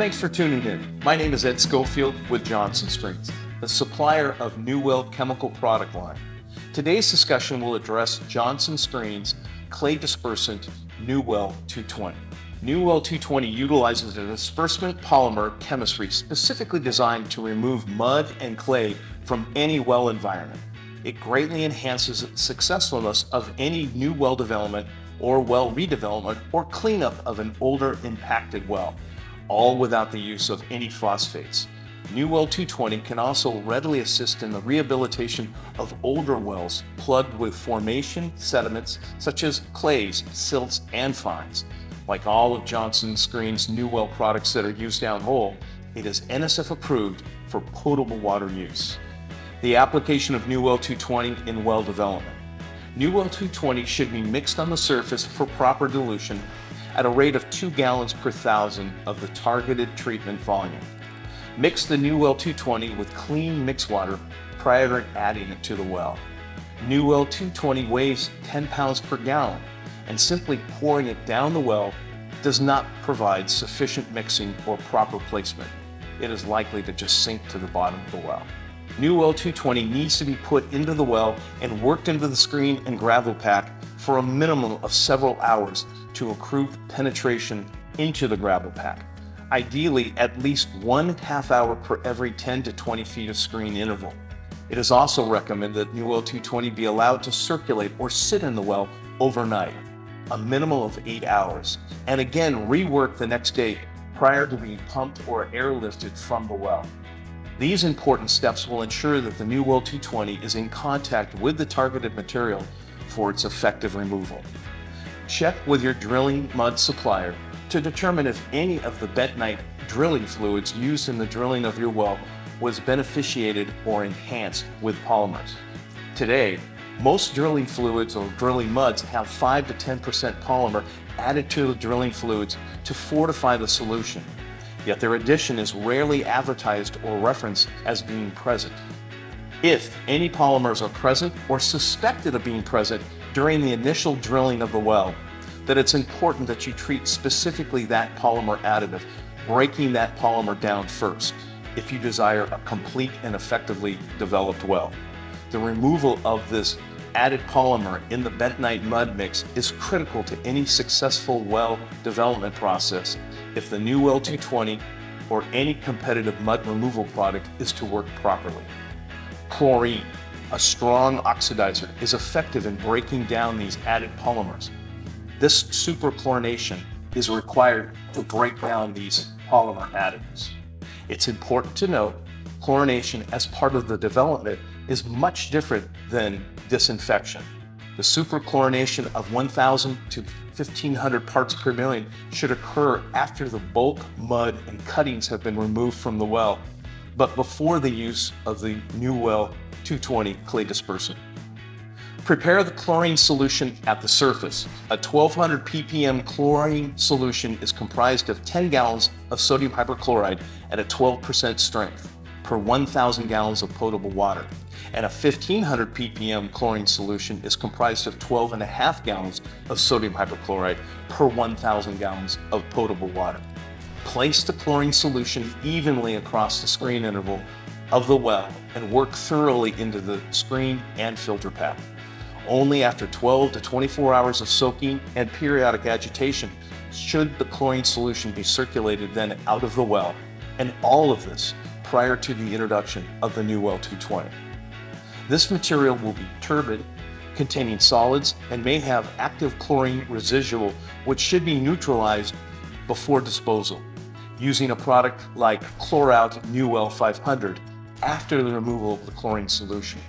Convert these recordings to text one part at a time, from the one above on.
Thanks for tuning in. My name is Ed Schofield with Johnson Screens, the supplier of Nu-Well chemical product line. Today's discussion will address Johnson Screens clay dispersant Nu-Well 220. Nu-Well 220 utilizes a disbursement polymer chemistry specifically designed to remove mud and clay from any well environment. It greatly enhances the successfulness of any new well development or well redevelopment or cleanup of an older impacted well, all without the use of any phosphates. Nu-Well 220 can also readily assist in the rehabilitation of older wells plugged with formation sediments such as clays, silts, and fines. Like all of Johnson Screen's Nu-Well products that are used downhole, it is NSF approved for potable water use the application of Nu-Well 220 in well development. Nu-Well 220 should be mixed on the surface for proper dilution at a rate of 2 gallons per thousand of the targeted treatment volume. Mix the Nu-Well 220 with clean mix water prior to adding it to the well. Nu-Well 220 weighs 10 pounds per gallon, and simply pouring it down the well does not provide sufficient mixing or proper placement. It is likely to just sink to the bottom of the well. Nu-Well 220 needs to be put into the well and worked into the screen and gravel pack for a minimum of several hours to improve penetration into the gravel pack. Ideally, at least one half hour per every 10 to 20 feet of screen interval. It is also recommended that Nu-Well 220 be allowed to circulate or sit in the well overnight, a minimum of eight hours, and again rework the next day prior to being pumped or airlifted from the well. These important steps will ensure that the Nu-Well 220 is in contact with the targeted material for its effective removal. Check with your drilling mud supplier to determine if any of the bentonite drilling fluids used in the drilling of your well was beneficiated or enhanced with polymers. Today, most drilling fluids or drilling muds have 5 to 10% polymer added to the drilling fluids to fortify the solution yet their addition is rarely advertised or referenced as being present. If any polymers are present or suspected of being present during the initial drilling of the well, then it's important that you treat specifically that polymer additive, breaking that polymer down first if you desire a complete and effectively developed well. The removal of this added polymer in the bentonite mud mix is critical to any successful well development process if the Nu-Well 220 or any competitive mud removal product is to work properly. Chlorine, a strong oxidizer, is effective in breaking down these added polymers. This superchlorination is required to break down these polymer additives. It's important to note chlorination as part of the development is much different than disinfection. The superchlorination of 1,000 to 1,500 parts per million should occur after the bulk, mud, and cuttings have been removed from the well, but before the use of the Nu-Well 220 clay dispersant. Prepare the chlorine solution at the surface. A 1200 ppm chlorine solution is comprised of 10 gallons of sodium hypochlorite at a 12% strength per 1,000 gallons of potable water and a 1500 ppm chlorine solution is comprised of 12 and a half gallons of sodium hypochlorite per 1000 gallons of potable water. Place the chlorine solution evenly across the screen interval of the well and work thoroughly into the screen and filter pack. Only after 12 to 24 hours of soaking and periodic agitation should the chlorine solution be circulated then out of the well, and all of this prior to the introduction of the Nu-Well 220. This material will be turbid, containing solids, and may have active chlorine residual, which should be neutralized before disposal, using a product like Chlorout Nu-Well 500 after the removal of the chlorine solution.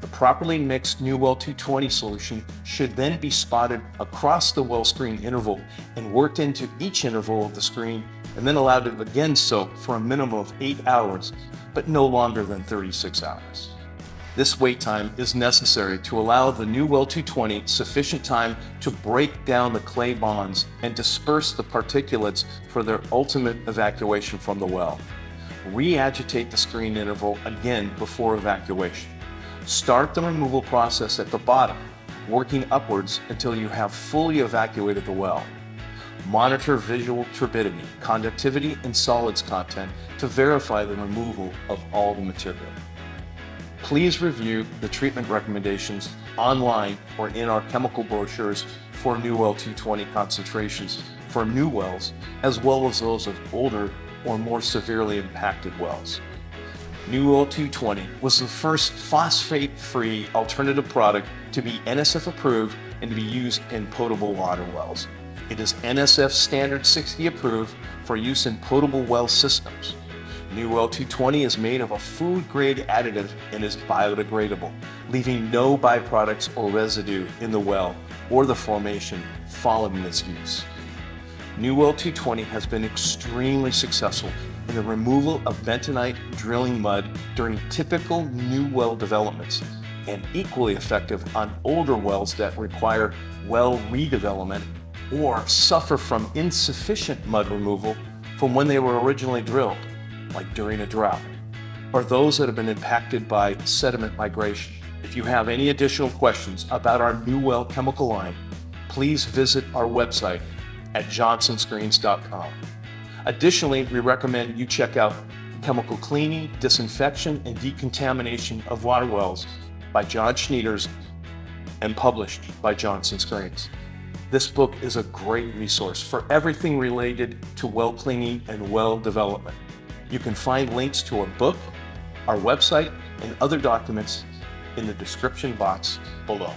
The properly mixed Nu-Well 220 solution should then be spotted across the well screen interval and worked into each interval of the screen and then allowed to again soak for a minimum of 8 hours, but no longer than 36 hours. This wait time is necessary to allow the Nu-Well 220 sufficient time to break down the clay bonds and disperse the particulates for their ultimate evacuation from the well. Re-agitate the screen interval again before evacuation. Start the removal process at the bottom, working upwards until you have fully evacuated the well. Monitor visual turbidity, conductivity, and solids content to verify the removal of all the material. Please review the treatment recommendations online or in our chemical brochures for Nu-Well 220 concentrations for new wells, as well as those of older or more severely impacted wells. Nu-Well 220 was the first phosphate-free alternative product to be NSF approved and to be used in potable water wells. It is NSF Standard 60 approved for use in potable well systems. Nu-Well 220 is made of a food-grade additive and is biodegradable, leaving no byproducts or residue in the well or the formation following its use. Nu-Well 220 has been extremely successful the removal of bentonite drilling mud during typical new well developments and equally effective on older wells that require well redevelopment or suffer from insufficient mud removal from when they were originally drilled, like during a drought, or those that have been impacted by sediment migration. If you have any additional questions about our Nu-Well chemical line, please visit our website at johnsonscreens.com. Additionally, we recommend you check out Chemical Cleaning, Disinfection, and Decontamination of Water Wells by John Schnieders and published by Johnson Screens. This book is a great resource for everything related to well cleaning and well development. You can find links to our book, our website, and other documents in the description box below.